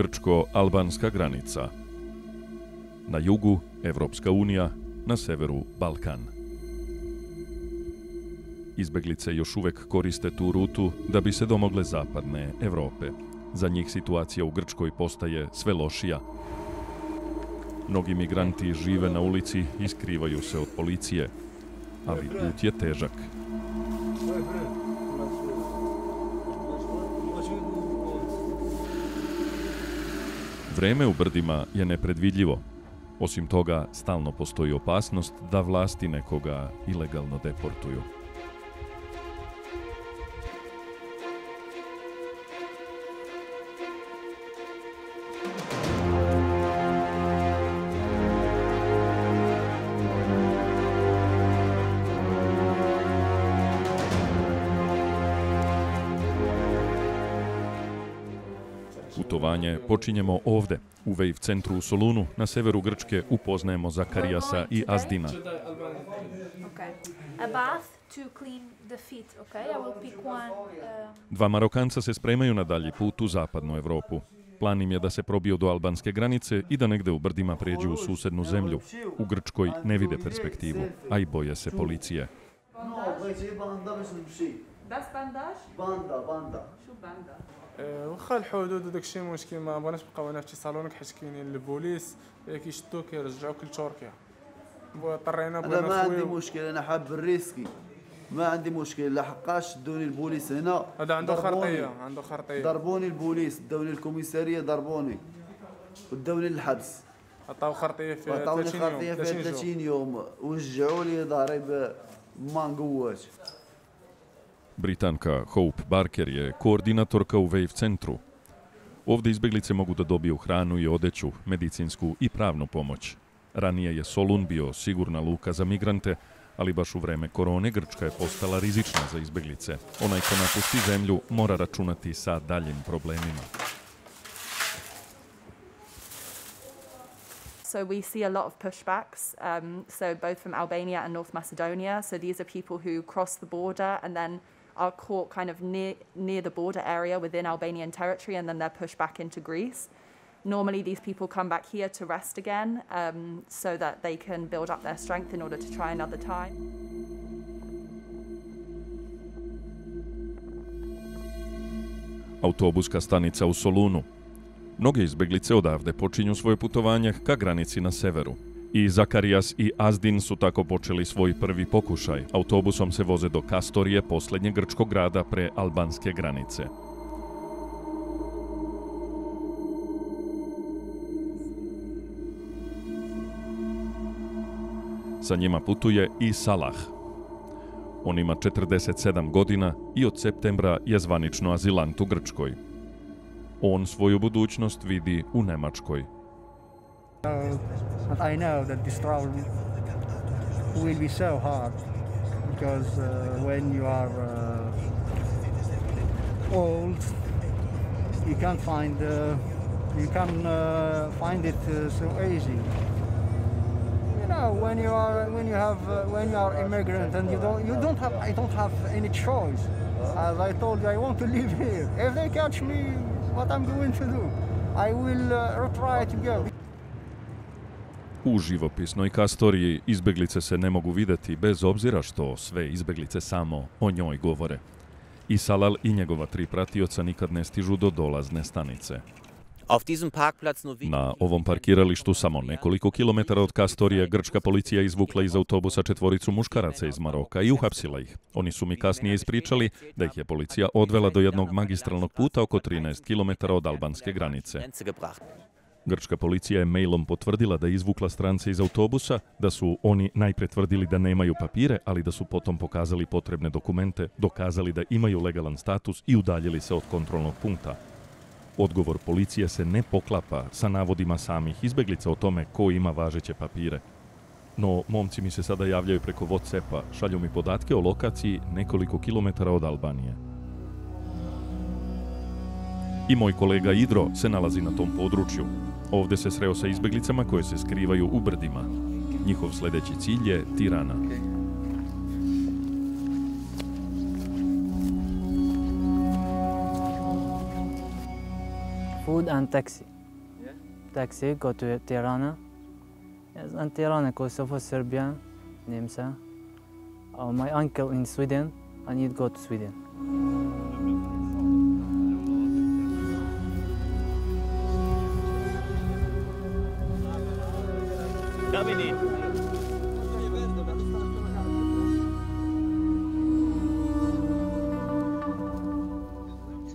grčko-albanska granica. Na jugu Evropska unija, na severu Balkan. Izbeglice još uvek koriste tu rutu da bi se domogle zapadne Evrope. Za njih situacija u Grčkoj postaje sve lošija. Mnogi migranti žive na ulici i skrivaju se od policije, ali put je težak. Vreme u brdima je nepredvidljivo. Osim toga, stalno postoji opasnost da vlasti nekoga ilegalno deportuju. putovanje počinjemo ovde, u Wave centru u Solunu, na severu Grčke, upoznajemo Zakarijasa i Azdina. Okay. A bath to clean the feet, okay? I will pick one, uh... Dva Marokanca se spremaju na dalji put u zapadnu Evropu. Plan im je da se probiju do albanske granice i da negde u brdima prijeđu u susednu zemlju. U Grčkoj ne vide perspektivu, a i boje se policije. Znači, bandaž? Banda, banda. Šu banda? واخا الحدود وداك الشيء مشكل ما بغيناش نبقاو هنا في تيسالونيك حيت كاينين البوليس كيشدوك كيرجعوك لتركيا اضطرينا أنا بغينا ما عندي مشكل أنا حاب الريسكي ما عندي مشكل لحقاش دوني البوليس هنا هذا عنده. خرطية عنده خرطية. ضربوني البوليس دوني الكوميسارية ضربوني. ودوني للحبس. عطاو خرطية في عطاوني 30 يوم خرطية في 30 يوم. 30 يوم. وجعوا لي ضارب ما نقوات Britanka Hope Barker je koordinatorka u Wave centru. Ovde izbeglice mogu da dobiju hranu i odeću, medicinsku i pravnu pomoć. Ranije je Solun bio sigurna luka za migrante, ali baš u vreme korone Grčka je postala rizična za izbeglice. Onaj ko napusti zemlju mora računati sa daljim problemima. So we see a lot of pushbacks, um, so both from Albania and North Macedonia. So these are people who cross the border and then are caught kind of near, near the border area within Albanian territory and then they're pushed back into Greece. Normally, these people come back here to rest again um, so that they can build up their strength in order to try another time. Autobuska stanica u Solunu. Mnoge izbeglice odavde počinju svoje putovanje ka granici na severu. I Zakarijas i Azdin su tako počeli svoj prvi pokušaj. Autobusom se voze do Kastorije, posljednje grčkog grada pre albanske granice. Sa njima putuje i Salah. On ima 47 godina i od septembra je zvanično azilant u Grčkoj. On svoju budućnost vidi u Nemačkoj. But I know that this travel will be so hard because uh, when you are uh, old, you can't find uh, you can uh, find it uh, so easy. You know, when you are when you have uh, when you are immigrant and you don't you don't have I don't have any choice. As I told you, I want to live here. If they catch me, what I'm going to do? I will uh, try to go. U živopisnoj kastoriji izbeglice se ne mogu videti bez obzira što sve izbeglice samo o njoj govore. I Salal i njegova tri pratioca nikad ne stižu do dolazne stanice. Na ovom parkiralištu samo nekoliko kilometara od Kastorije grčka policija izvukla iz autobusa četvoricu muškaraca iz Maroka i uhapsila ih. Oni su mi kasnije ispričali da ih je policija odvela do jednog magistralnog puta oko 13 kilometara od albanske granice. Grčka policija je mailom potvrdila da je izvukla strance iz autobusa, da su oni najpre tvrdili da nemaju papire, ali da su potom pokazali potrebne dokumente, dokazali da imaju legalan status i udaljili se od kontrolnog punkta. Odgovor policije se ne poklapa sa navodima samih izbeglica o tome ko ima važeće papire. No, momci mi se sada javljaju preko Whatsappa, šalju mi podatke o lokaciji nekoliko kilometara od Albanije. I moj kolega Idro se nalazi na tom području. Ovde se sreo sa izbeglicama koje se skrivaju u brdima. Njihov sledeći cilj je Tirana. food and taxi. Taxi, go to Tirana. Yes, and Tirana, Kosovo, Serbia, Nemca. Uh, my uncle in Sweden, I need go to Sweden.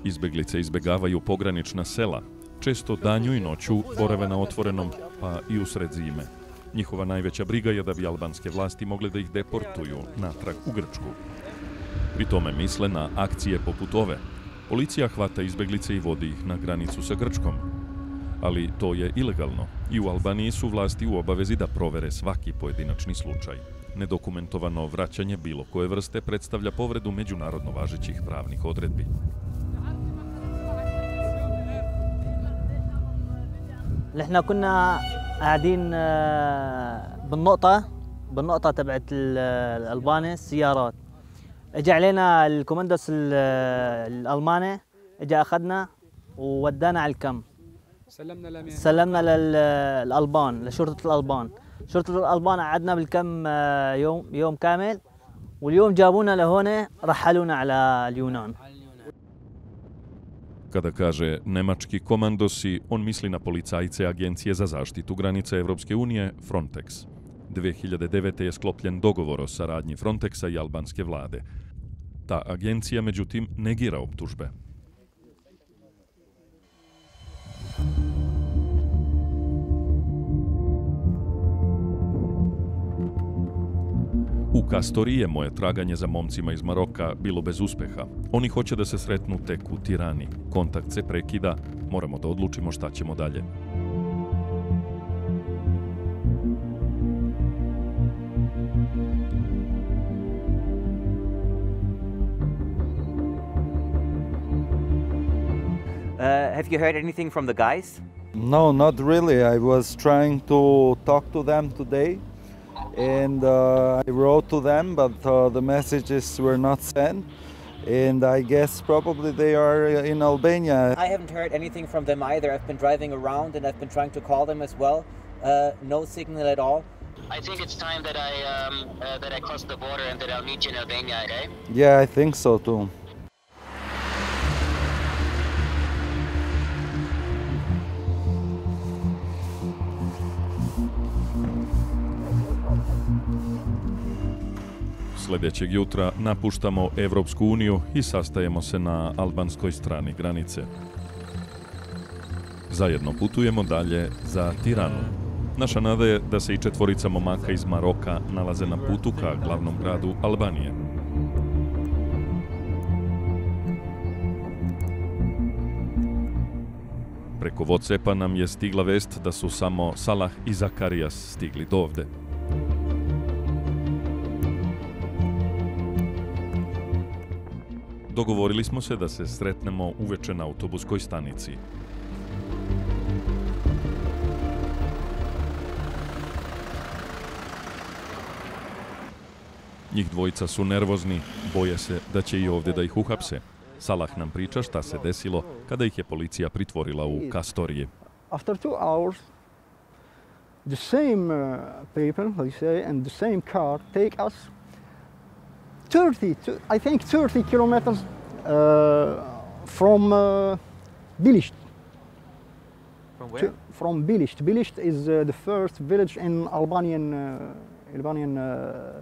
Izbeglice izbegavaju pogranična sela, često danju i noću borave na otvorenom, pa i usred zime. Njihova najveća briga je da bi albanske vlasti mogle da ih deportuju natrag u Grčku. Pri tome misle na akcije poput ove. Policija hvata izbeglice i vodi ih na granicu sa Grčkom Ali to je ilegalno i u Albaniji su vlasti u obavezi da provere svaki pojedinačni slučaj. Nedokumentovano vraćanje bilo koje vrste predstavlja povredu međunarodno važećih pravnih odredbi. نحن كنا قاعدين بالنقطة بالنقطة تبعت الألباني السيارات اجى علينا الكوماندوس الألماني اجى أخذنا وودانا على الكم سلمنا لمين؟ سلمنا للألبان لشرطة الألبان شرطة الألبان قعدنا بالكم يوم يوم كامل واليوم جابونا لهون رحلونا على اليونان Kada kaže nemački komandosi, on misli na policajce Agencije za zaštitu granice Evropske unije Frontex. 2009. je sklopljen dogovor o saradnji Frontexa i albanske vlade. Ta agencija, međutim, negira optužbe. U Kastoriji je moje traganje za momcima iz Maroka bilo bez uspeha. Oni hoće da se sretnu tek u Tirani. Kontakt se prekida, moramo da odlučimo šta ćemo dalje. Uh, have you heard anything from the guys? No, not really. I was trying to talk to them today and uh, I wrote to them, but uh, the messages were not sent. And I guess probably they are in Albania. I haven't heard anything from them either. I've been driving around and I've been trying to call them as well. Uh, no signal at all. I think it's time that I um, uh, that I cross the border and that I'll meet you in Albania. Okay? Yeah, I think so too. Sljedećeg jutra napuštamo Evropsku uniju i sastajemo se na albanskoj strani granice. Zajedno putujemo dalje za Tiranu. Naša nada je da se i četvorica momaka iz Maroka nalaze na putu ka glavnom gradu Albanije. Preko Vocepa nam je stigla vest da su samo Salah i Zakarijas stigli do Dogovorili smo se da se sretnemo uveče na autobuskoj stanici. Njih dvojica su nervozni, boje se da će i ovdje da ih uhapse. Salah nam priča šta se desilo kada ih je policija pritvorila u Kastorije. After two hours, the same uh, people, they say, and the same car take us 30, I think 30 kilometers uh, from uh, Bilisht. From where? from Bilisht. Bilisht is uh, the first village in Albanian, uh, Albanian, uh,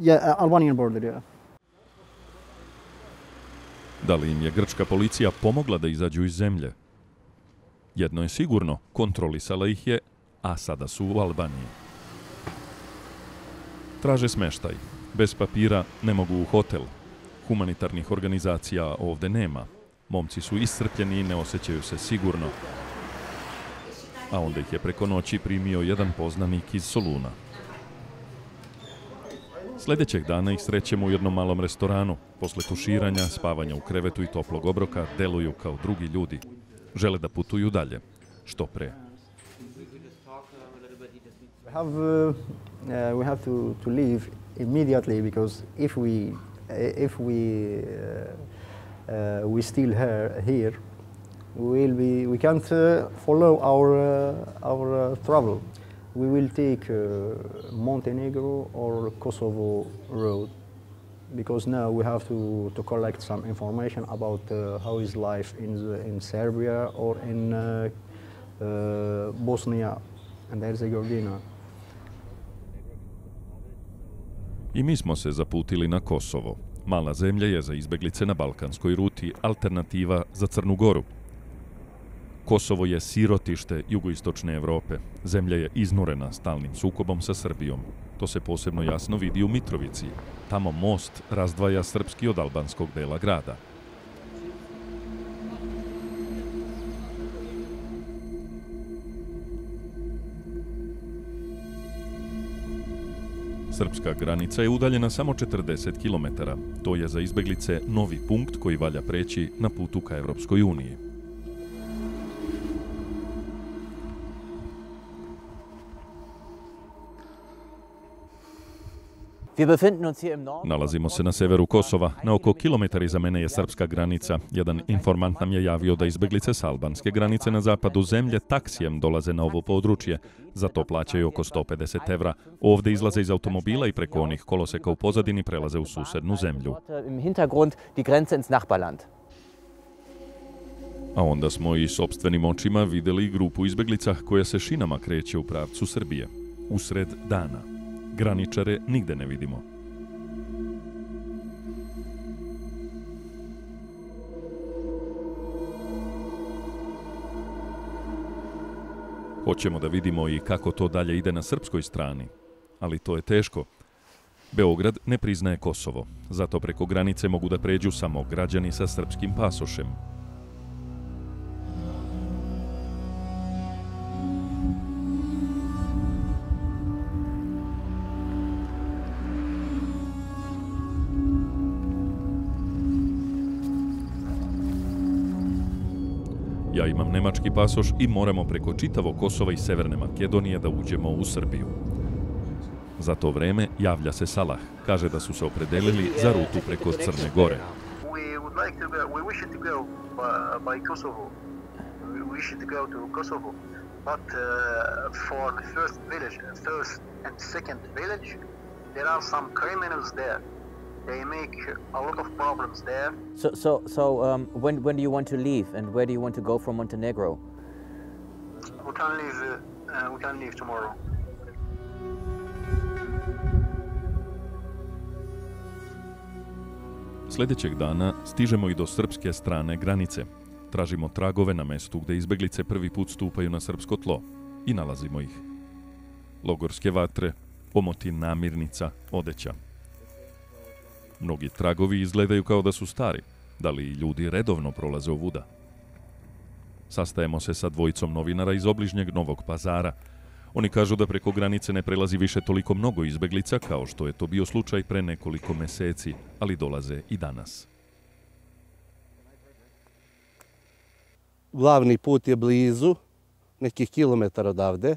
yeah, uh, Albanian border. Yeah. Da li im je grčka policija pomogla da izađu iz zemlje? Jedno je sigurno, kontrolisala ih je, a sada su u Albaniji. Traže smeštaj. Bez papira ne mogu u hotel. Humanitarnih organizacija ovde nema. Momci su iscrpljeni i ne osjećaju se sigurno. A onda ih je preko noći primio jedan poznanik iz Soluna. Sljedećeg dana ih srećemo u jednom malom restoranu. Posle tuširanja, spavanja u krevetu i toplog obroka, deluju kao drugi ljudi. Žele da putuju dalje. Što pre. We have, uh, uh, we have to, to leave immediately because if we, if we uh, uh, we still here, here we will be, we can't uh, follow our, uh, our uh, travel. We will take uh, Montenegro or Kosovo road because now we have to, to collect some information about uh, how is life in, the, in Serbia or in uh, uh, Bosnia and Herzegovina. I mi smo se zaputili na Kosovo. Mala zemlja je za izbeglice na balkanskoj ruti alternativa za Crnu Goru. Kosovo je sirotište jugoistočne Evrope. Zemlja je iznurena stalnim sukobom sa Srbijom. To se posebno jasno vidi u Mitrovici. Tamo most razdvaja srpski od albanskog dela grada. Srpska granica je udaljena samo 40 km. To je za izbeglice novi punkt koji valja preći na putu ka Evropskoj uniji. Nalazimo se na severu Kosova. Na oko kilometar iza mene je srpska granica. Jedan informant nam je javio da izbeglice s albanske granice na zapadu zemlje taksijem dolaze na ovo područje. Za to plaćaju oko 150 evra. Ovde izlaze iz automobila i preko onih koloseka u pozadini prelaze u susednu zemlju. A onda smo i sobstvenim očima videli grupu izbeglica koja se šinama kreće u pravcu Srbije. Usred dana graničare nigde ne vidimo. Hoćemo da vidimo i kako to dalje ide na srpskoj strani, ali to je teško. Beograd ne priznaje Kosovo, zato preko granice mogu da pređu samo građani sa srpskim pasošem, nemački pasoš i moramo preko čitavo Kosova i Severne Makedonije da uđemo u Srbiju. Za to vreme javlja se Salah. Kaže da su se opredelili za rutu preko Crne Gore. Uh, but uh, for the first village, first and second village, there are some criminals there. They make a lot of problems there. So, so, so um, when, when do you want to leave and where do you want to go from Montenegro? We can leave, uh, we can leave tomorrow. Sljedećeg dana stižemo i do srpske strane granice. Tražimo tragove na mestu gde izbeglice prvi put stupaju na srpsko tlo i nalazimo ih. Logorske vatre, omoti namirnica, odeća. Mnogi tragovi izgledaju kao da su stari. Da li ljudi redovno prolaze ovuda? Sastajemo se sa dvojicom novinara iz obližnjeg Novog pazara. Oni kažu da preko granice ne prelazi više toliko mnogo izbeglica kao što je to bio slučaj pre nekoliko meseci, ali dolaze i danas. Glavni put je blizu, nekih kilometara odavde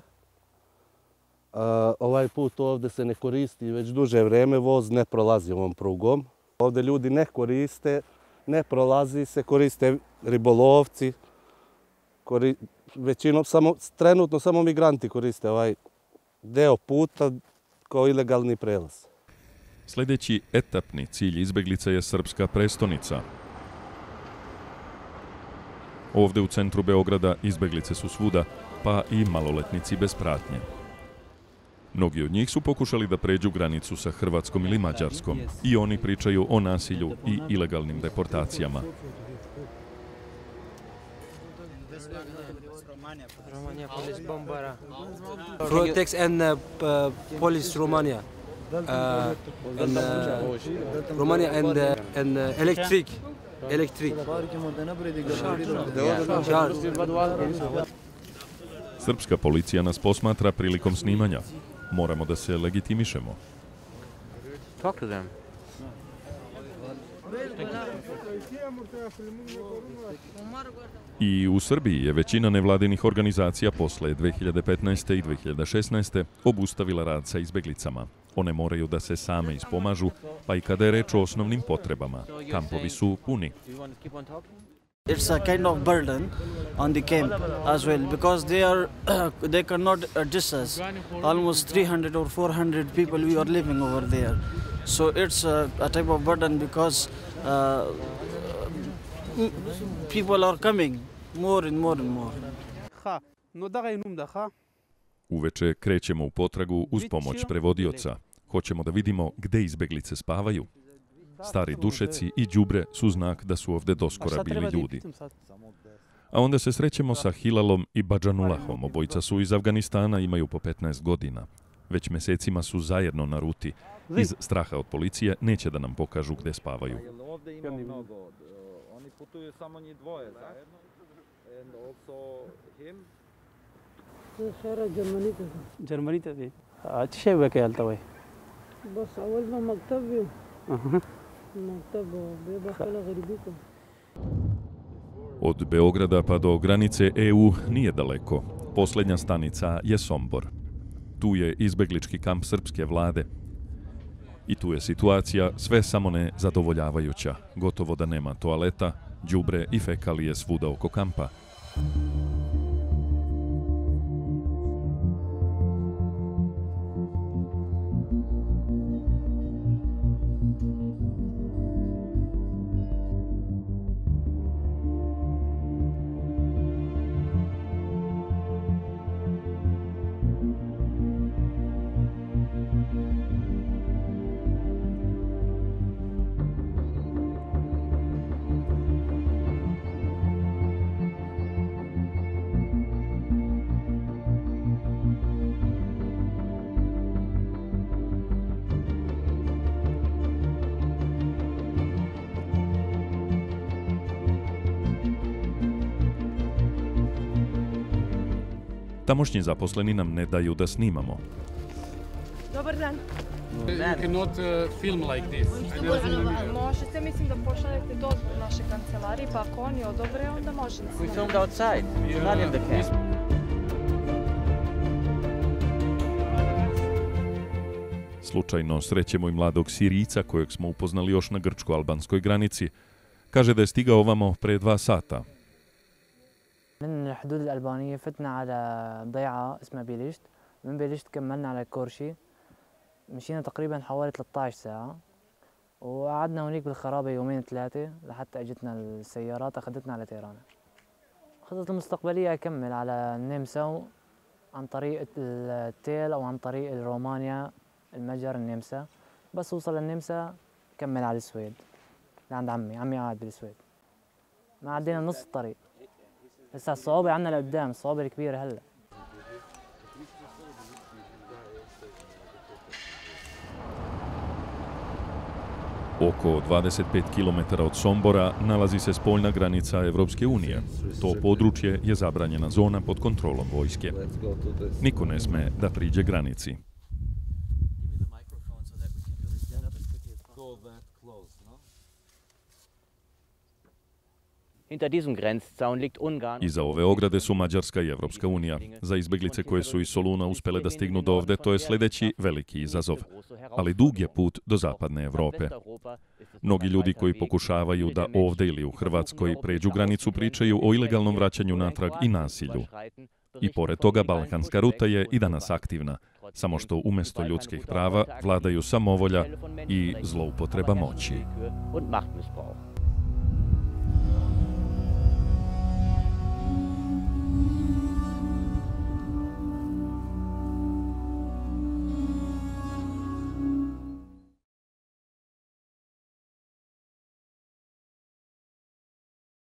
ovaj put ovde se ne koristi već duže vreme, voz ne prolazi ovom prugom. Ovde ljudi ne koriste, ne prolazi se, koriste ribolovci, kori, većinom, samo, trenutno samo migranti koriste ovaj deo puta kao ilegalni prelaz. Sljedeći etapni cilj izbeglica je srpska prestonica. Ovde u centru Beograda izbeglice su svuda, pa i maloletnici bez pratnje. Mnogi od njih su pokušali da pređu granicu sa Hrvatskom ili Mađarskom i oni pričaju o nasilju i ilegalnim deportacijama. Frontex and uh, police Romania. Uh, and, uh, Romania and, uh, and uh, electric. Electric. Srpska policija nas posmatra prilikom snimanja moramo da se legitimišemo. Talk to them. I u Srbiji je većina nevladinih organizacija posle 2015. i 2016. obustavila rad sa izbeglicama. One moraju da se same ispomažu, pa i kada je reč o osnovnim potrebama. Kampovi su puni. It's a kind of burden on the camp as well because they are they cannot adjust us. Almost 300 or 400 people we are living over there, so it's a, a type of burden because uh, people are coming more and more and more. No da da. Uveče krećemo u potragu uz pomoć prevodioca. Hoćemo da vidimo gde izbeglice spavaju. Stari dušeci i đubre su znak da su ovde doskora bili ljudi. a onda se srećemo sa Hilalom i Bajanulahom. Obojica su iz Afganistana, imaju po 15 godina. Već mesecima su zajedno na ruti. Iz straha od policije neće da nam pokažu gde spavaju. Ovde ima mnogo. E, oni putuju samo njih dvoje zajedno. And also him. To Germanita. šara Džermanita. A ti še uvek je li tovoj? Bas, a ovo je bi. bio. Beba hala gribito. Od Beograda pa do granice EU nije daleko. Poslednja stanica je Sombor. Tu je izbeglički kamp srpske vlade. I tu je situacija sve samo ne zadovoljavajuća. Gotovo da nema toaleta, đubre i fekalije svuda oko kampa. Tamošnji zaposleni nam ne daju da snimamo. Dobar dan. You cannot uh, film like this. Možete, mislim da pošaljete dozvolu naše kancelarije, pa ako oni odobre, onda možete. We filmed outside, not in the camp. Slučajno srećemo i mladog Sirica kojeg smo upoznali još na grčko-albanskoj granici. Kaže da je stigao ovamo pre dva sata. من الحدود الألبانية فتنا على ضيعة اسمها بيليشت. من بيليشت كملنا على كورشي. مشينا تقريبا حوالي 13 ساعة. وقعدنا هونيك بالخرابة يومين ثلاثة لحتى اجتنا السيارات أخذتنا على تيرانا الخطط المستقبلية أكمل على النمسا عن طريق التيل أو عن طريق رومانيا المجر النمسا. بس وصل النمسا كمل على السويد. لعند عمي. عمي قاعد بالسويد. ما عدينا نص الطريق. لسه الصعوبة عنا لقدام الصعوبة الكبيرة هلا Oko 25 km od Sombora nalazi se spoljna granica Evropske unije. To područje je zabranjena zona pod kontrolom vojske. Niko ne sme da priđe granici. Iza ove ograde su Mađarska i Evropska unija. Za izbeglice koje su iz Soluna uspele da stignu do ovde, to je sledeći veliki izazov. Ali dug je put do zapadne Evrope. Mnogi ljudi koji pokušavaju da ovde ili u Hrvatskoj pređu granicu pričaju o ilegalnom vraćanju natrag i nasilju. I pored toga, Balkanska ruta je i danas aktivna, samo što umesto ljudskih prava vladaju samovolja i zloupotreba moći.